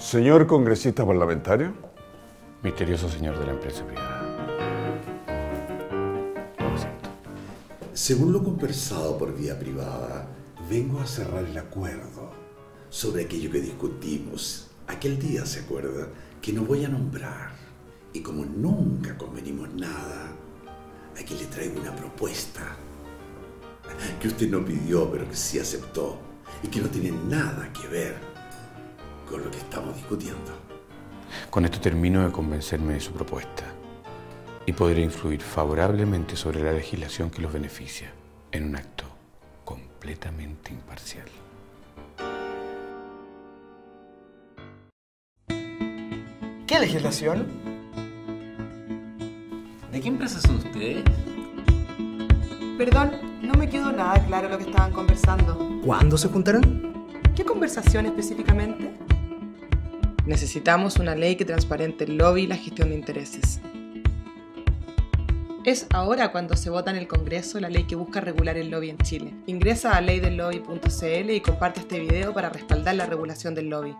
Señor congresista parlamentario. Misterioso señor de la empresa privada. Según lo conversado por vía privada, vengo a cerrar el acuerdo sobre aquello que discutimos aquel día, ¿se acuerda? Que no voy a nombrar. Y como nunca convenimos nada, aquí le traigo una propuesta que usted no pidió, pero que sí aceptó y que no tiene nada que ver con lo que estamos discutiendo. Con esto termino de convencerme de su propuesta y podré influir favorablemente sobre la legislación que los beneficia en un acto completamente imparcial. ¿Qué legislación? ¿De qué empresa son ustedes? Perdón, no me quedó nada claro lo que estaban conversando. ¿Cuándo se juntaron? ¿Qué conversación específicamente? Necesitamos una ley que transparente el lobby y la gestión de intereses. Es ahora cuando se vota en el Congreso la ley que busca regular el lobby en Chile. Ingresa a leydelobby.cl y comparte este video para respaldar la regulación del lobby.